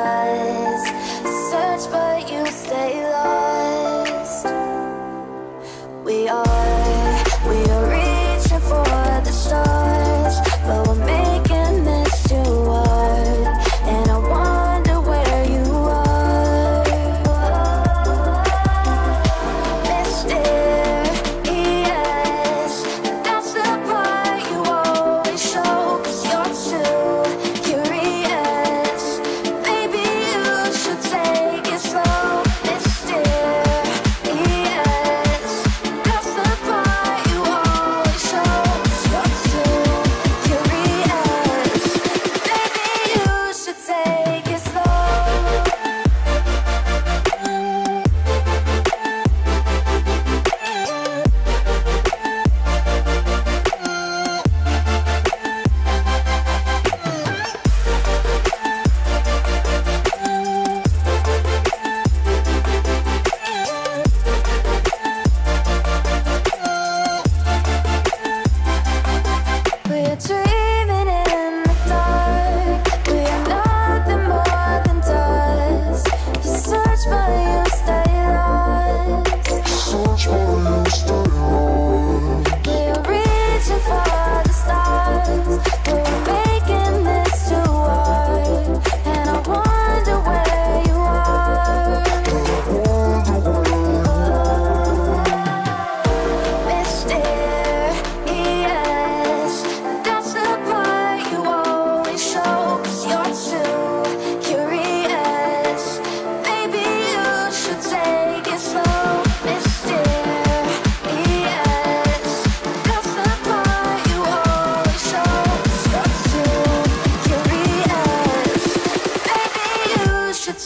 More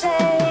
say.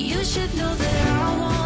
You should know that I won't